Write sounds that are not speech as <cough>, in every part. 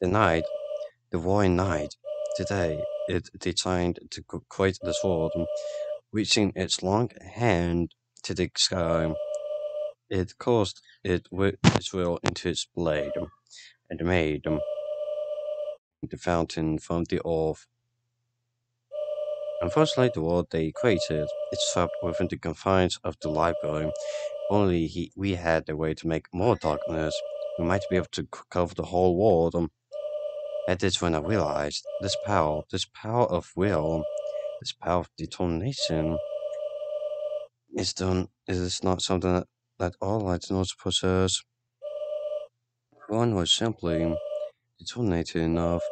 The knight, the warring knight, today it designed to create the sword, reaching its long hand to the sky. It caused it its will into its blade, and made the fountain from the earth. Unfortunately, the world they created is trapped within the confines of the library. Only he, we had a way to make more darkness. We might be able to cover the whole world. That is when I realized this power, this power of will, this power of determination, is done. Is not something that, that all nodes possess. One was simply determined enough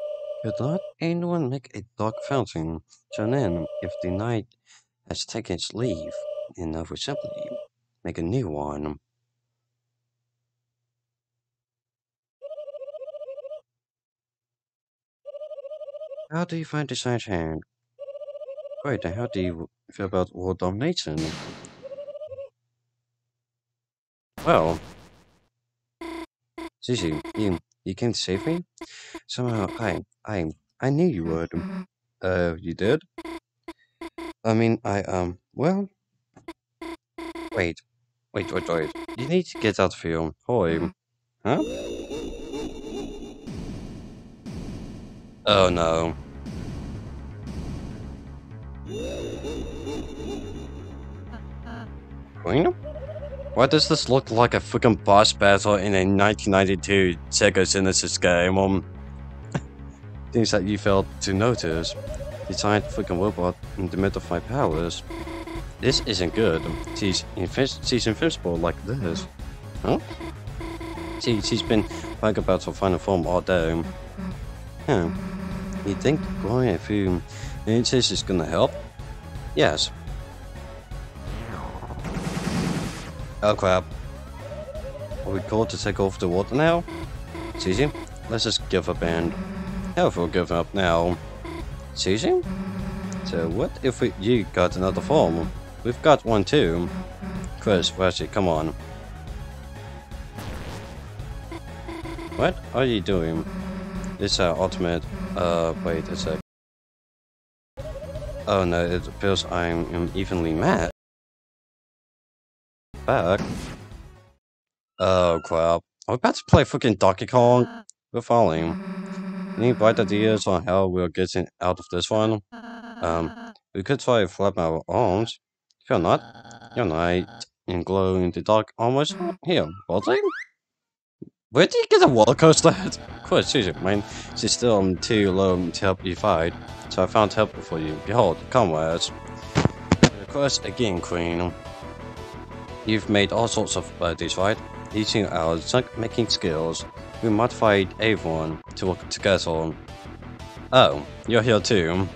could not anyone make a dark fountain turn in if the night has taken its leave, and I would simply make a new one. How do you find this side hand? Great, how do you feel about world domination? Well, Susie, you you came to save me? Somehow I I I knew you would. Uh, you did? I mean, I um, well, wait, wait, wait, wait. You need to get out of here. Hoy, huh? Oh no. Queen? Why does this look like a freaking boss battle in a 1992 Sega Genesis game? Um, <laughs> things that you failed to notice. The giant freaking robot in the middle of my powers. This isn't good. She's, invis she's invincible like this. Huh? She, she's been fighting about her final form all day. Huh. You think growing a few inches is gonna help? Yes, Oh crap. Are we called to take off the water now? It's easy. Let's just give up and... Hell if we'll give up now. It's easy? So what if we, you got another form? We've got one too. Kris, Ralsei, come on. What are you doing? This is our ultimate... Uh, wait a sec. Oh no, it appears I'm evenly mad back. Oh crap. I'm about to play fucking Donkey Kong? We're falling. Any bright ideas on how we're getting out of this one? Um, we could try to flap our arms. If you're not, you're not in glow in the dark almost here, Baldy? Where did you get a roller coaster at? Quite seriously, mine. She's still too low to help you fight, so I found help for you. Behold, comrades. Of course, again, Queen. You've made all sorts of birdies, right? Using our making skills, we modified everyone to work together. Oh, you're here too.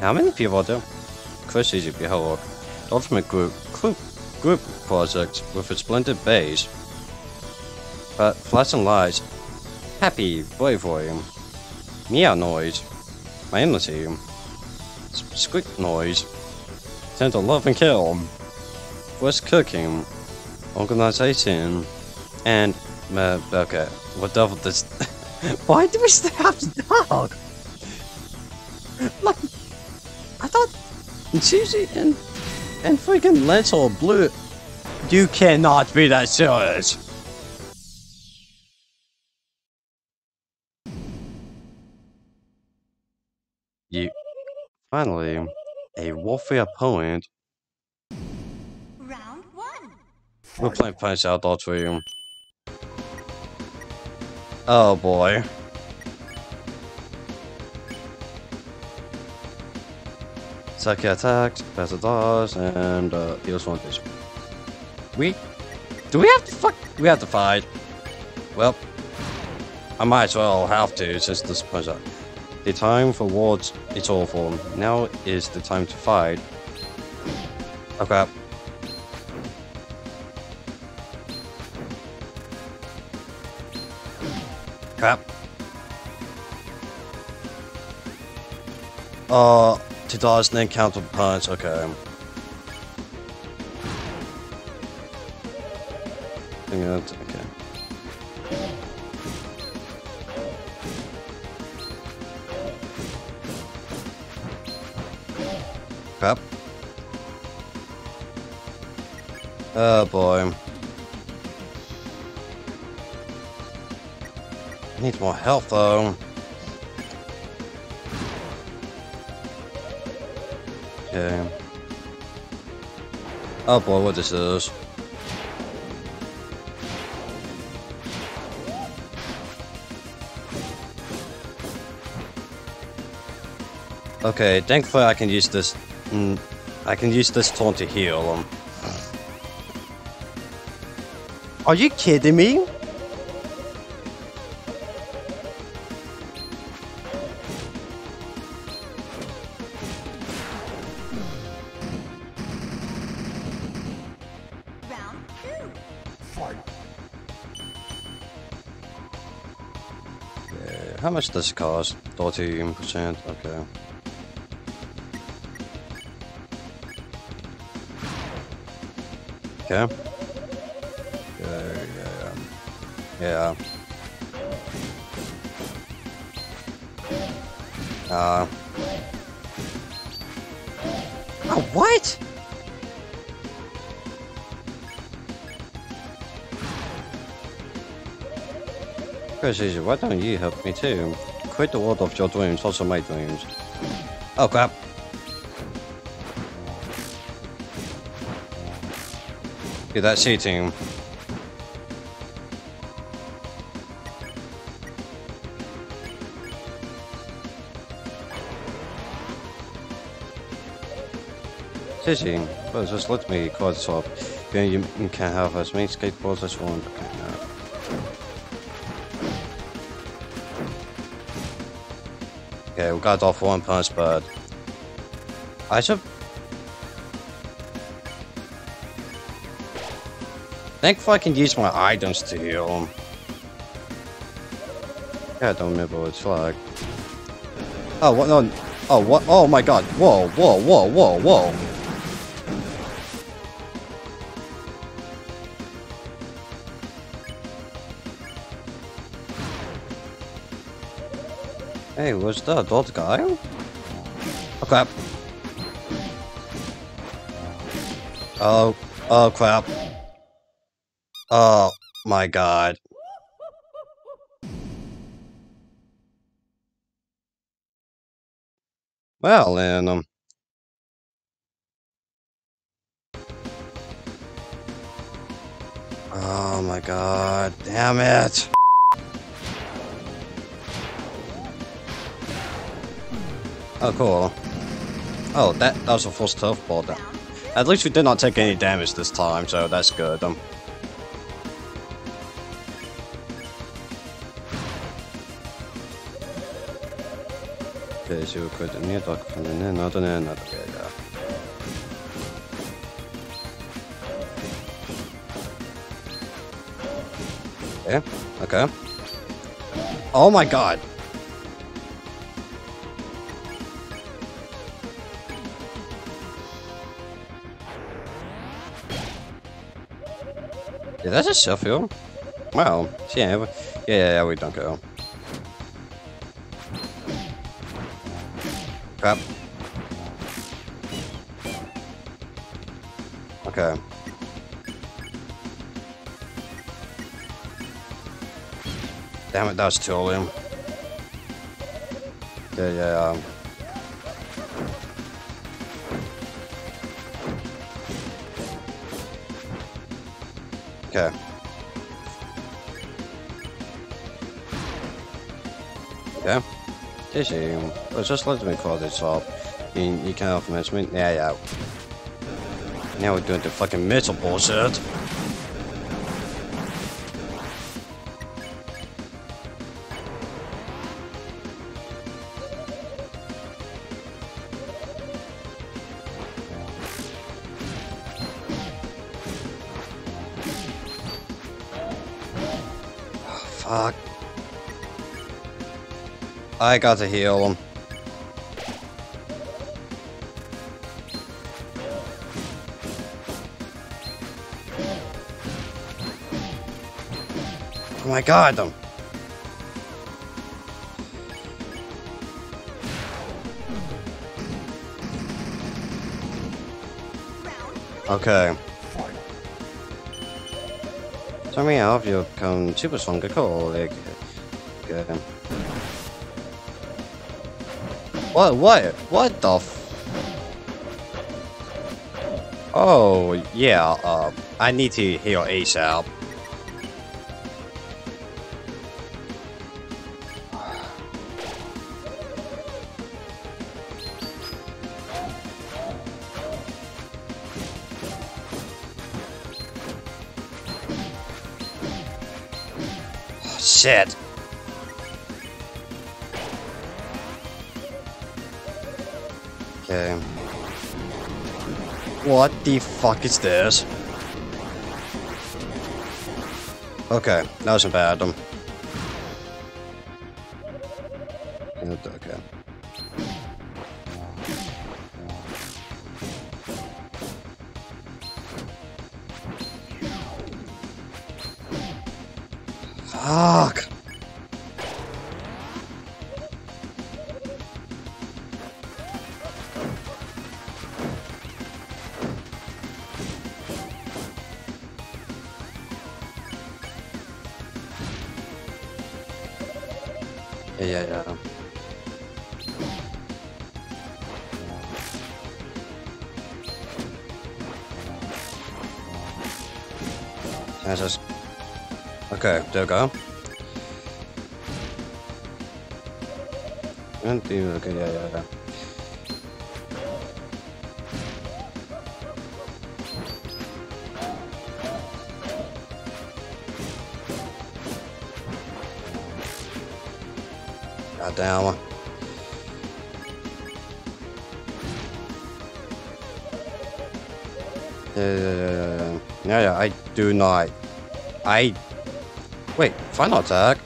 How many people are there? Kris Easy Behold, the ultimate group, group, group project with a splendid base. But flash and lights, happy bravery, meow noise, my energy, squeak noise, Time to love and kill. What's cooking? Organization. And, uh, okay. What devil this? <laughs> Why do we still have the dog? like, I thought Susie and, and freaking Lentil Blue. You cannot be that serious. You, finally, a warfare opponent. Round one. We're playing Punch Out Auditorium. Oh boy. Psyche attacks, the dodge, and uh, heals one dish. We do we have to fuck? We have to fight. Well, I might as well have to since this punch. The time for wars is awful. Now is the time to fight. Crap. Crap. Uh, to dodge and then counter punch. Okay. okay. Crap. Oh boy. Needs more health though. Okay. Oh boy, what this is. Okay, thankfully I can use this. Mm, I can use this taunt to heal them. Are you kidding me? How much does it cost? 13%, okay. Okay. Yeah, yeah, yeah. Yeah. Uh. Oh, what? Precision, why don't you help me too? Quit the world of your dreams, also my dreams. Oh crap. Get that cheating. Cheating. Well, just let me quad swap. Then you can have as many skateboards as you want. Okay, we got off one punch, but I should. Thankfully, I can use my items to heal him. Yeah, I don't remember what it's like. Oh, what? No. Oh, what? Oh my god. Whoa, whoa, whoa, whoa, whoa. Hey, what's that? That guy? Oh crap. Oh, oh crap. Oh my god. Well, then, um. Oh my god, damn it. Oh, cool. Oh, that, that was a full stealth ball. That, at least we did not take any damage this time, so that's good. Um, okay, so we could near dock from the net, not an end, not okay, yeah. Okay, okay. Oh my god! That's a Sheffield. Wow. Yeah, we- yeah, yeah, we don't go. Crap. Okay. Damn it, that's Tolium. Yeah, yeah, um. Okay. Okay. Tissue. Um, well, just let me call this up. You, you can't offense me. Yeah, yeah. Now we're doing the fucking metal bullshit. I got to heal him. Oh my god, them. Okay. Tell me how you become super strong cool like okay. What what what the Oh yeah, uh I need to heal ASAP. <sighs> Shit. Okay. What the fuck is this? Okay, that wasn't bad. Um, go. And do okay, yeah, yeah, yeah. Damn. Yeah, yeah, yeah, yeah, yeah, yeah, I do not. I. Wait, final attack?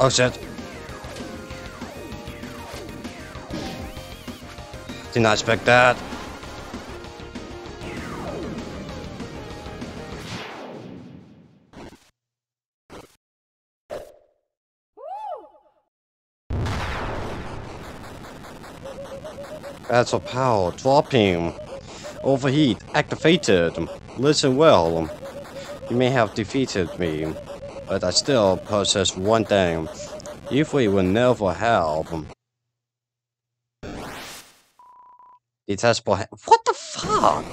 Oh shit. Did not expect that. Battle power dropping. Overheat activated. Listen well. You may have defeated me, but I still possess one thing. If we will never help. Detestable. What the fuck?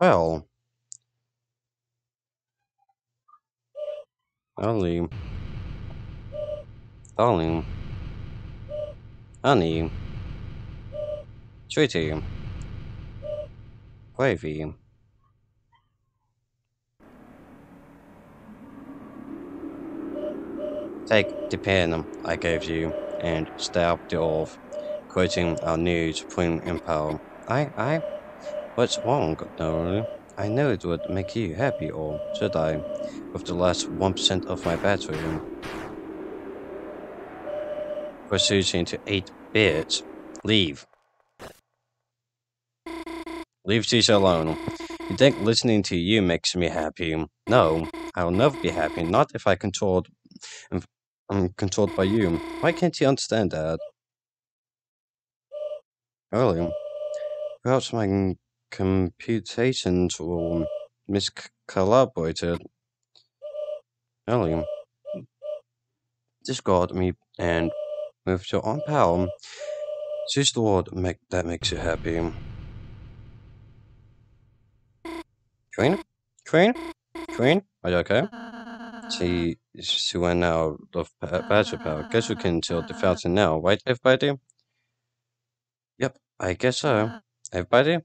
Well. Darling. Darling. Honey. Sweetie. Gravy. Take the pen I gave you and stab it off, quoting our new Supreme Empire. I, I, what's wrong, darling? I know it would make you happy, or should I, with the last 1% of my battery? Proceeding to 8 bits. Leave. Leave Tisha alone. You think listening to you makes me happy? No, I will never be happy, not if I controlled I'm controlled by you. Why can't you understand that? Early. Perhaps my computations were miscalibrated. Early. Discard me and with your own power, choose the word that makes you happy. Queen? Queen? Queen? Are you okay? She she went out of battery power. Guess we can tilt the fountain now, right, everybody? Yep, I guess so. Everybody?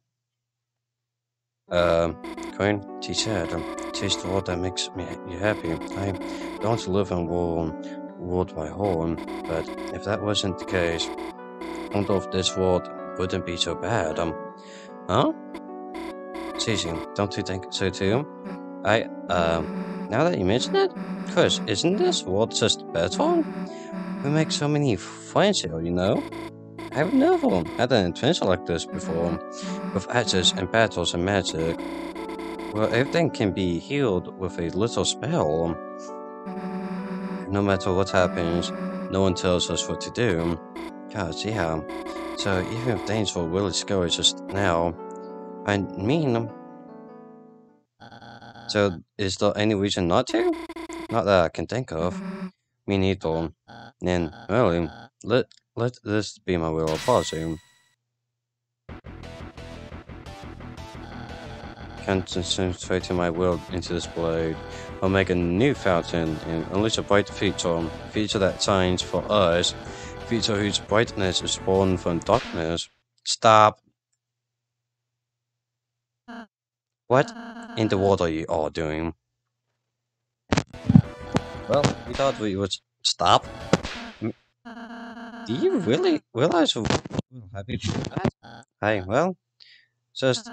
Um, Queen, she said, taste the world that makes me you happy. I don't live in war, world by home, but if that wasn't the case, out of this world wouldn't be so bad. Um, huh? Don't you think so too? I, um, now that you mention it, Kris, isn't this world just better? We make so many friends here, you know? I've never had an adventure like this before, with axes and battles and magic. Well, everything can be healed with a little spell. no matter what happens, no one tells us what to do. Gosh, yeah. So even if Danesville will discourage just now, I mean... Um, so uh, is there any reason not to? Not that I can think of. Me neither. Then, really, um, let, let this be my will of policy. Um. Concentrating my will into this blade. I'll make a new fountain and unleash a bright future. Future that shines for us. Future whose brightness is born from darkness. Stop. What in the world are you all doing? Well, we thought we would stop. Do you really realize how happy that? Hey, well, just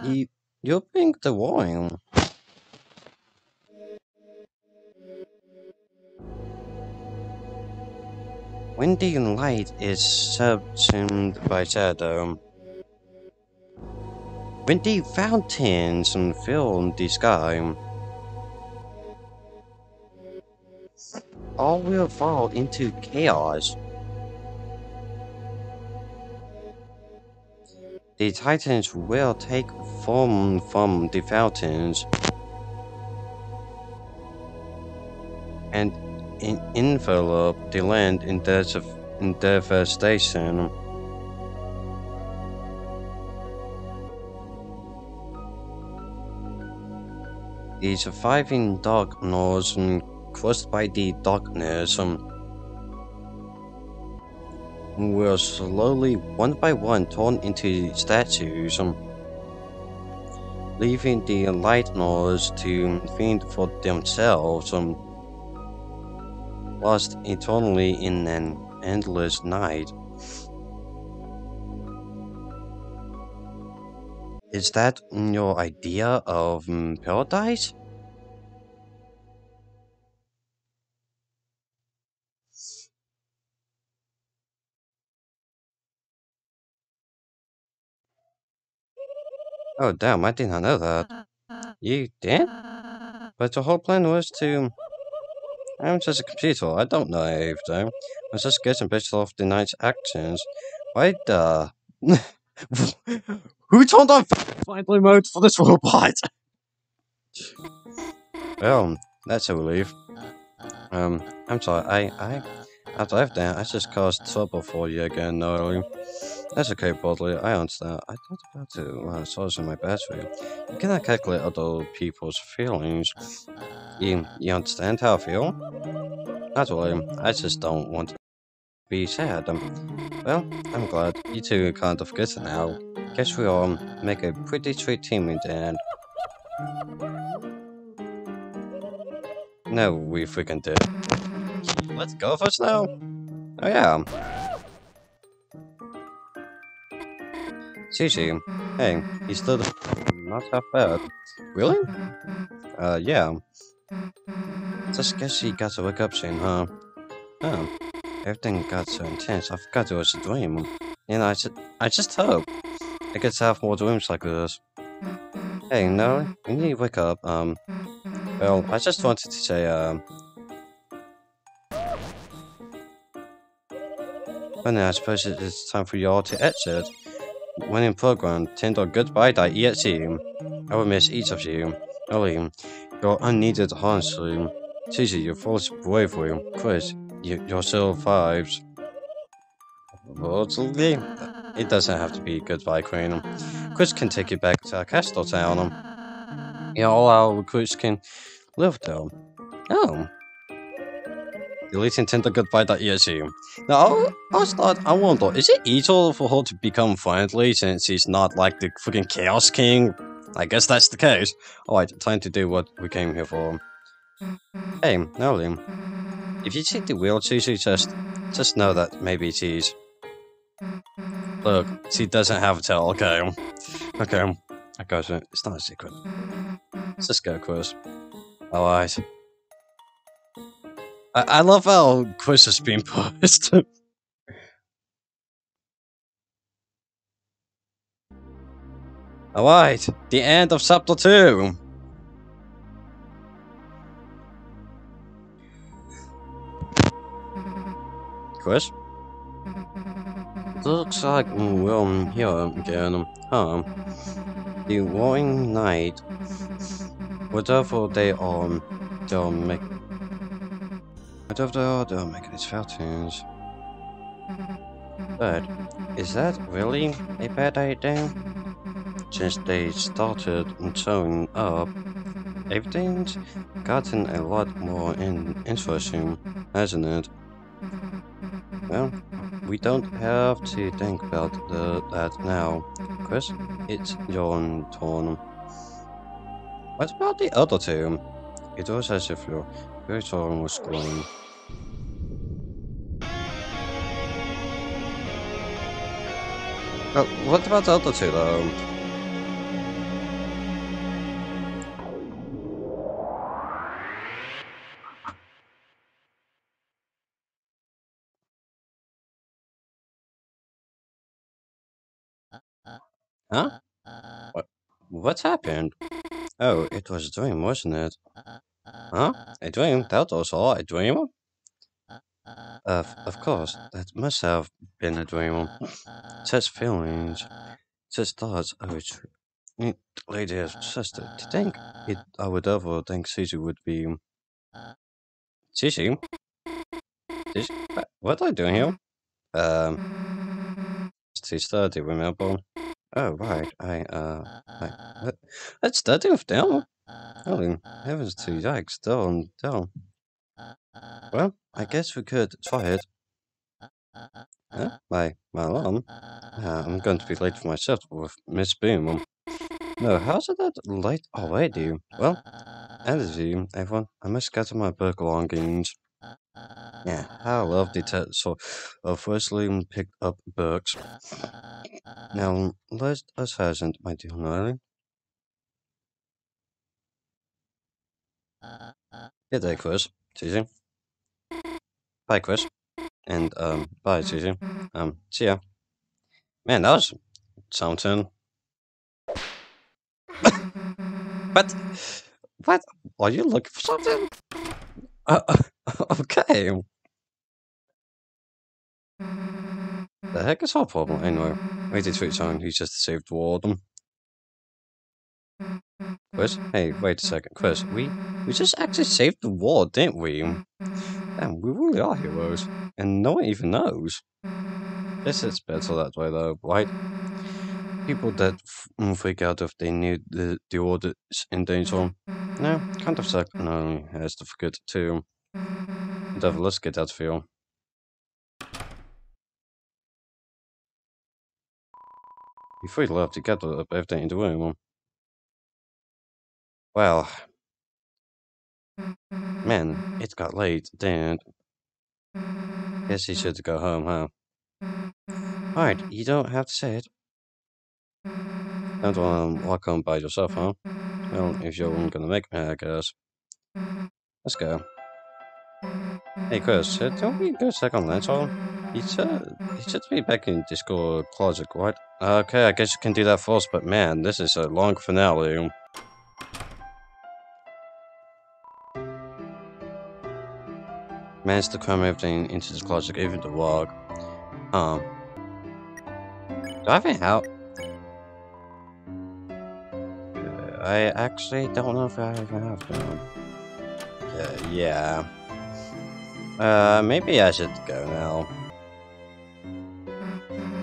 you you're being the warning. Windy light is subsumed by shadow. Windy fountains fill the sky. All will fall into chaos. The titans will take form from the fountains and envelop the land in, in devastation. The surviving Darkners crushed by the darkness um, were slowly, one by one, torn into statues, um, leaving the Lightners to fend for themselves, um, lost eternally in an endless night. Is that your idea of um, paradise? Oh damn, I did not know that. You did? But your whole plan was to... I'm just a computer, I don't know everything. I was just getting based off the night's actions. Why the... <laughs> <laughs> Who turned on flight mode for this robot? well, that's a relief. Um, I'm sorry, I, I, after everything, I just caused trouble for you again, Noelle. That's okay, Berdly, I understand. I thought about to uh, source in my battery. You cannot calculate other people's feelings. You, you understand how I feel? Not really, I just don't want to be sad. Um, well, I'm glad you two are kind of good now. Guess we all make a pretty sweet team in the end. No, we freaking did. Let's go for snow! Oh yeah. Sushi. Hey, he's still not that bad. Really? Uh, yeah. Just guess he got to wake up soon, huh? Oh, everything got so intense, I forgot it was a dream. And I, just, I just hope I get to have more dreams like this. Hey, no, you need to wake up, um... Well, I just wanted to say, um... But now I suppose it's time for y'all to exit. When in program, tender goodbye.exe. I will miss each of you. Ellie, you're unneeded. Susie, you're full of bravery. Kris, you, you're still vibes. Unfortunately, it doesn't have to be goodbye, Queen. Kris can take you back to our Castle Town. Yeah, all our recruits can live there. Oh, deleting Goodbye.exe. Now, I was thought, I wonder, is it easier for her to become friendly since he's not like the freaking Chaos King? I guess that's the case. Alright, time to do what we came here for. Hey, Nolan. If you take the wheel, Susie, just, just know that maybe she's... Look, she doesn't have a tail, okay. Okay, I got it. It's not a secret. Let's just go, Kris. Alright. I, I love how Kris is being <laughs> posed. Alright, the end of chapter 2. Kris? Looks like we're here again, huh? The Roaring Knight. Whatever they are, they'll make. Whatever they are, they'll make these fountains. But is that really a bad idea? Since they started showing up, everything's gotten a lot more in interesting, hasn't it? Well, we don't have to think about the, that now. Kris, it's your turn. What about the other two? It was as if your very song was going. Oh, what about the other two though? Uh, huh? Uh, uh, what? What's happened? Oh, it was a dream, wasn't it? Huh? A dream? That was all a dream? Of, of course, that must have been a dream. <laughs> Such feelings, such thoughts. Oh, it's it, lady as sister. To think it, I would ever think Cici would be. Cici? What are you doing here? Um, do you remember? Oh, right. I, uh, I, uh, let's study with them. Uh, oh, uh, heavens to yikes, down, down. Well, I guess we could try it. Huh? My, my alarm? Uh, I'm going to be late for myself with Miss Boom. Um, no, how's it that late already? Well, energy, everyone. I must gather to my belongings. Yeah, I love to so uh, firstly pick up books. Now let us hasn't, my dear Noelle. Good day, Kris. Susie. Bye, Kris. And um, bye, Susie. Um, see ya. Man, that was something. but, What? Are you looking for something? Uh, <laughs> okay. The heck is our problem anyway? We did switch on, he's just saved Warden. Kris? Hey, wait a second. Kris, we we just actually saved the war, didn't we? Damn, we really are heroes. And no one even knows. Guess it's better that way though, right? People that freak out if they knew the, the order's in danger. No, kind of suck. No, to too. Whatever, let's get that feel. You free love to get up everything in the room. Well, man, it got late, didn't Guess you should go home, huh? Alright, you don't have to say it. Don't want to walk home by yourself, huh? Well, if you're gonna make me, I guess. Let's go. Hey, Kris, uh, don't we go check on Lancer? He should, he should be back in Discord closet, right? Okay, I guess you can do that first, but man, this is a long finale. Managed to cram everything into this closet, even the rug. Um. Do I have help? I actually don't know if I have them. Uh, yeah. Uh, maybe I should go now.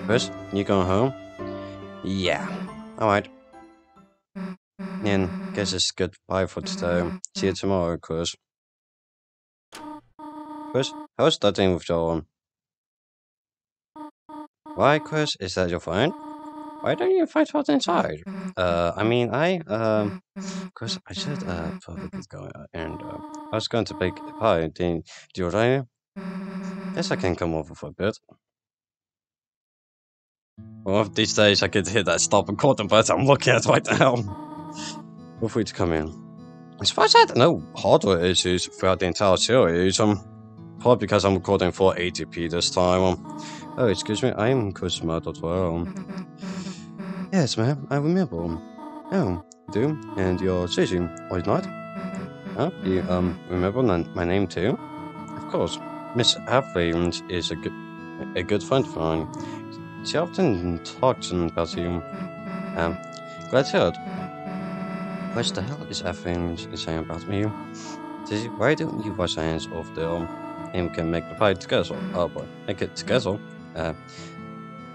Kris, you going home? Yeah. Alright. And guess it's goodbye for today. See you tomorrow, Kris. Kris, how's that thing with Joel? Why, Kris, is that your phone? Why don't you find what's inside? Uh, I mean, I, um, Kris, I should, uh, probably get going, and, uh, I was going to bake a pie, do, you want Guess I can come over for a bit. Well, these days I could hit that stop and call them, but I'm looking at right now. Feel free to come in. I suppose I had no hardware issues throughout the entire series. Um, Probably because I'm recording for 80p this time. Um, oh, excuse me, I'm Cosmo.well. yes, ma'am, I remember. Oh, do? And you're Susie, or not? Huh? You, um, remember my name too? Of course. Miss Athens is a good, a good friend of mine. She often talks about you. Um, glad to hear it. What the hell is Athens saying about me? Why don't you wash hands of the arm and we can make the pie together? Oh boy, make it together. Uh,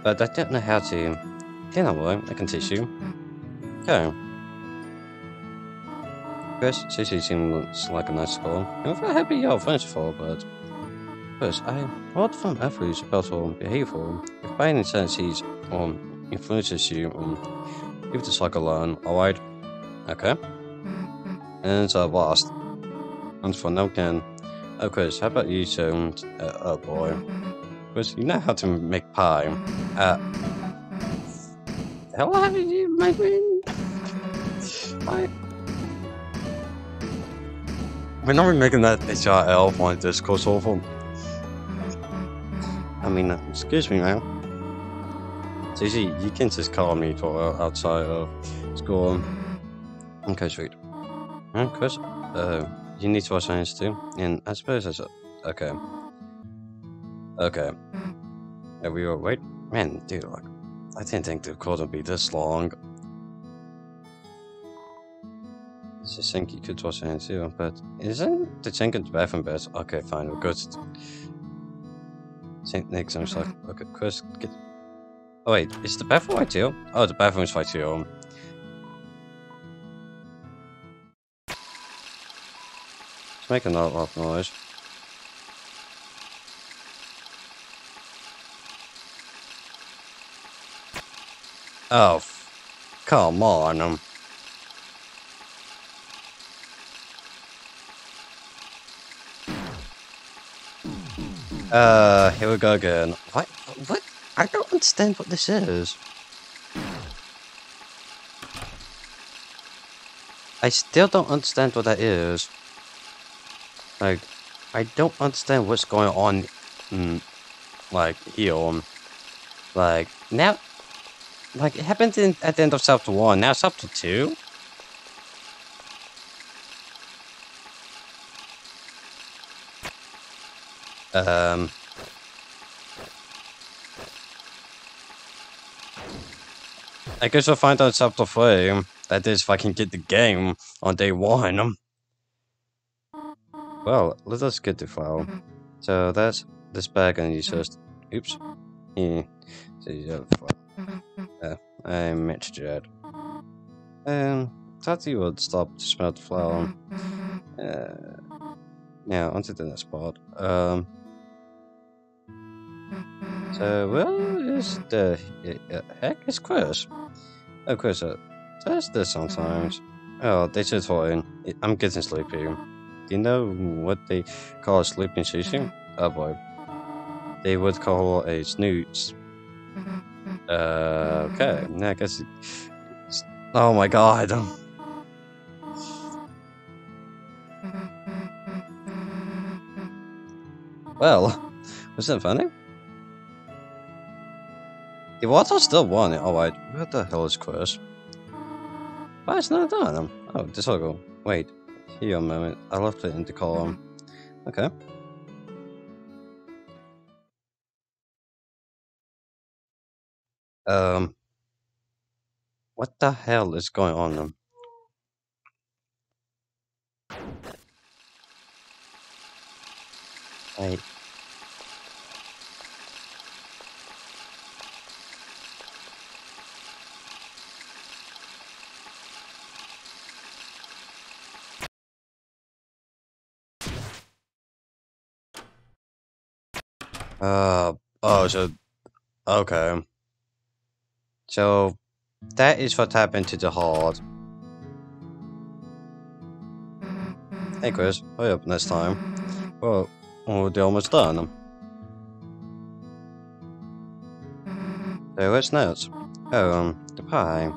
but I don't know how to. Then I will, I can teach you. Okay. Kris, Sissy seems like a nice girl. I'm very happy you're with her, but... Kris, I heard from about her behavior. If by any chance he's, um, influences you, um, give like a learn, alright? Okay. And so last. And for now can... Oh, Kris, how about you don't... Uh, oh boy. Kris, you know how to make pie. Uh... Hell have you made me? I... We're not making that HRL on Discord awful. I mean, uh, excuse me, man. It's you can just call me for uh, outside of school. Okay, sweet. And Kris, uh, you need to watch science too, and I suppose that's okay. Okay. Yeah, we were wait, man, dude. Like, I didn't think the call would be this long. I just think you could watch science too, but isn't the the bathroom bed? Okay, fine, we'll go to St. Nick's. I'm just like, okay, Kris, get. Oh wait, is the bathroom right too? Oh, the bathroom's right too. It's making a lot of noise. Oh, come on. Um. Uh, here we go again. What? What? I don't understand what this is. I still don't understand what that is. Like, I don't understand what's going on, mm, like, here. Like, now, like, it happened in, at the end of chapter 1, now chapter 2? Um... I guess I'll find out chapter 3. That is, if I can get the game on day 1. Well, let us get the file. So that's this bag and you just... Oops. Yeah. So you have. Uh, I do that. Um, thought would stop to smell the flower. Uh, now, onto the next part. Um, so, well, is the uh, heck is Kris? Oh, Kris, uh, does this sometimes. Oh, they just fine. I'm getting sleepy. Do you know what they call a sleeping session? Oh boy. They would call a snooze. Uh, okay. Now I guess. Oh my god. <laughs> Well, was that funny? The water still won it. Alright, what the hell is Kris? Why it's not done? Oh, this will go. Wait, here a moment. I left it in the column. Okay. Um, what the hell is going on? Then? Wait. Uh, oh, so, okay. So, that is what happened to the heart. Hey Kris, hurry up next time. Well, we're almost done. So what's next? Oh, um, the pie.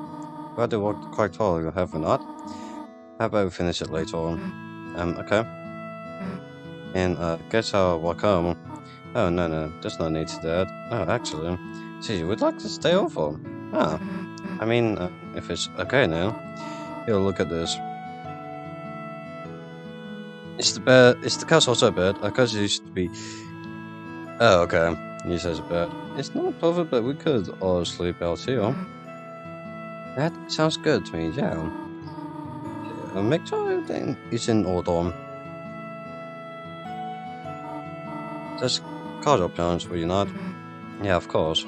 Well, they worked quite well, have we not? How about we finish it later on? Um, okay. And, uh, guess I'll walk home. Oh, no, no, there's no need to that. Oh, actually, gee, we'd like to stay over. Ah, I mean, uh, if it's okay now. Here, look at this. It's the bed, is the castle so bad? Our castle used to be Oh, okay. He says a bit. It's not a perfect, but we could all sleep out here. That sounds good to me, yeah. Uh, make sure everything is in order. Just call your will you not? Yeah, of course.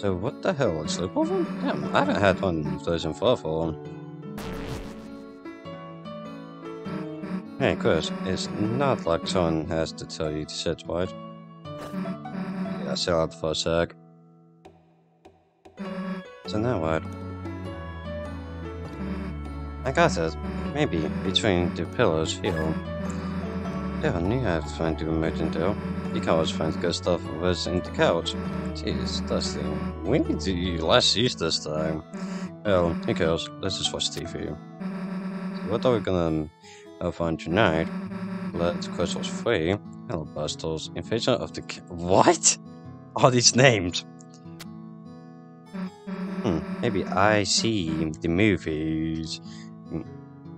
So what the hell, a sleepover? Damn, I haven't had one of those in far for long. Hey, Kris, it's not like someone has to tell you to sit right. Yeah, chill out for a sec. So now what? I got it. Maybe between the pillows here. Yeah, I knew I had to find the emergent door. You can always find good stuff was in the couch. Jeez, Dusty. We need to use less use this time. Well, who cares? Let's just watch TV. So what are we gonna uh, find tonight? Let's Crystals Free. Hello, Bustles. Invasion of the... What? All these names. Hmm, maybe I see the movies.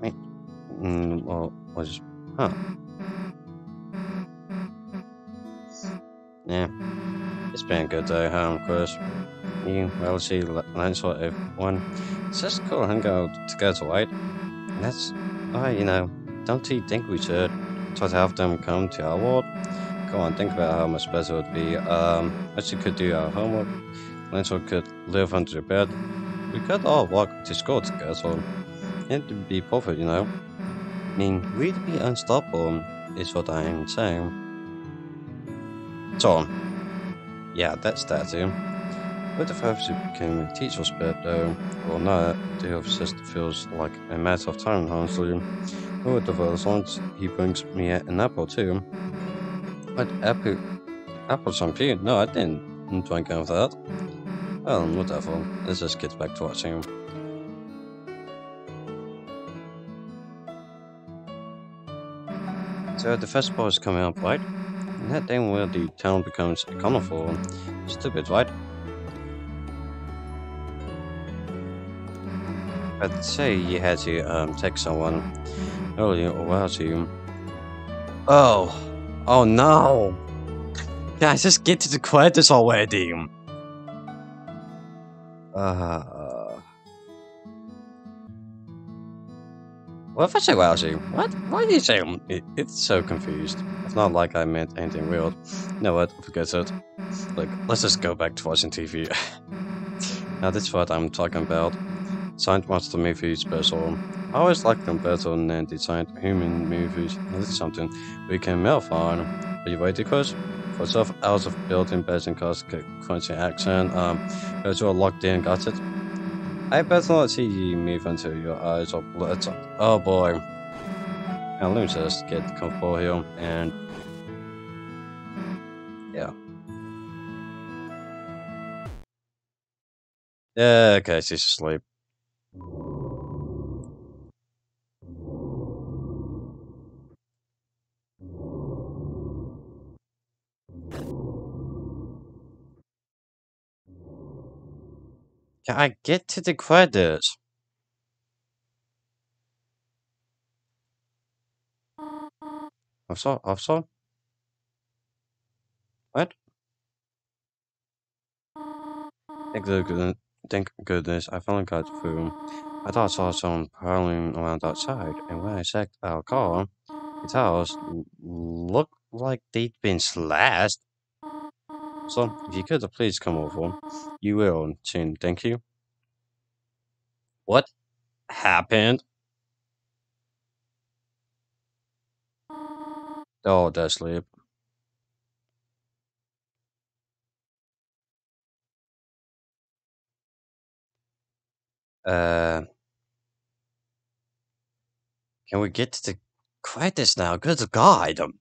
Wait, mm, well, was... Huh. Yeah. It's been a good day, huh, Kris? You, Ralsei, Lancelot, everyone. It's just cool hang out together, right? That's why, you know, don't you think we should try to have them come to our world? Come on, think about how much better it would be. Um, Ralsei could do our homework. Lancelot could live under the bed. We could all walk to school together. It'd be perfect, you know? I mean, we'd be unstoppable, is what I'm saying. So, yeah, that's that too. What if Officer became a teacher's pet though? Or not, the officer feels like a matter of time, honestly. Would have as long as he brings me an apple too? What apple? Apple champagne? No, I didn't drink any of that. Well, whatever. Let's just get back to watching. So the festival is coming up, right? And that then where the town becomes colorful. Stupid, right? I'd say you had to um, text someone earlier or well to Oh. Oh no! Guys, just get to the credits already! Uh... What if I say lousy? What? Why do you say it, It's so confused. It's not like I meant anything weird. You know what? Forget it. Look, let's just go back to watching TV. <laughs> now that's what I'm talking about. Science monster movies special. I always like them better than the science human movies. Is something we can melt on. Are you ready, Kris? For 12 hours of building based on cost crunchy action, um, guys you are locked in, got it? I better not see you move until your eyes are blood. Oh boy. Now let me just get comfortable here and yeah. Yeah, okay, she's asleep. Can I get to the credits? Officer? Officer? What? Thank goodness, thank goodness I finally got through. I thought I saw someone prowling around outside, and when I checked our car, the tires looked like they'd been slashed. So, if you could please come over, you will soon, thank you. What happened? Oh, they're asleep. Uh, can we get to the credits now? Good God. Um.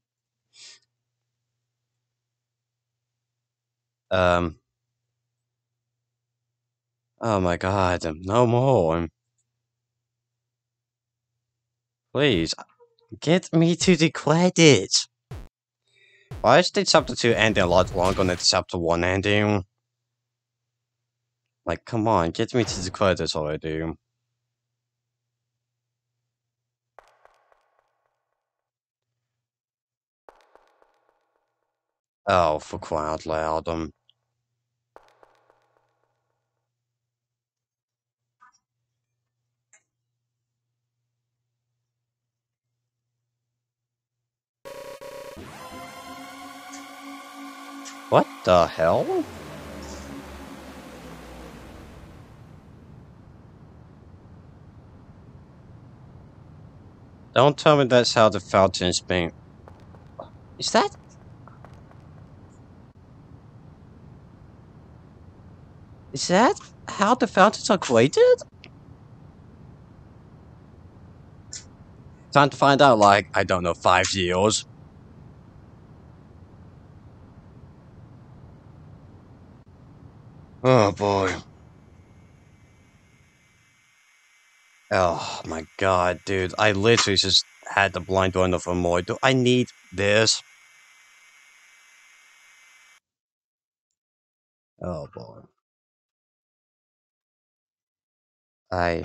Um, oh my god, no more. Please, get me to the credits. Why is the chapter 2 ending a lot longer than chapter 1 ending? Like, come on, get me to the credits already. Oh, for quiet out loud. Um, What the hell? Don't tell me that's how the fountain's being... Is that... Is that how the fountains are created? Time to find out, like, I don't know, five years. Oh boy. Oh my god, dude. I literally just had the blind one of Amoy. Do I need this? Oh boy. I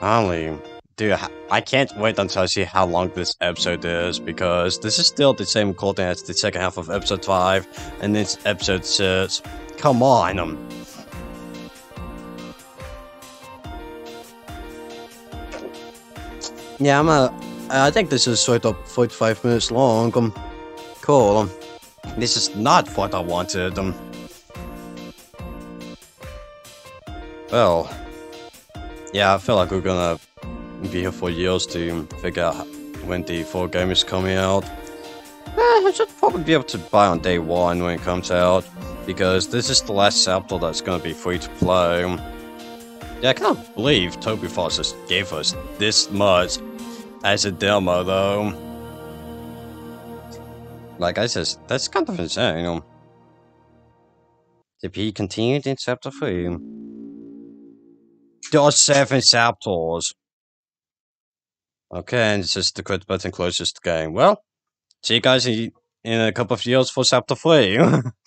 Only, dude, I can't wait until I see how long this episode is because this is still the same content as the second half of episode 5 and it's episode 6. Come on. Um. Yeah, I'm a. I think this is sort of 45 minutes long. Um, cool. Um, this is not what I wanted. Um, well, yeah, I feel like we're gonna be here for years to figure out when the full game is coming out. Eh, I should probably be able to buy on day one when it comes out, because this is the last chapter that's gonna be free to play. Yeah, I can't believe Toby Fox just gave us this much as a demo, though. Like I said, that's kind of insane. To be continued in chapter 3. There are seven chapters. Okay, and it's just the quit button closes the game. Well, see you guys in, in a couple of years for chapter 3. <laughs>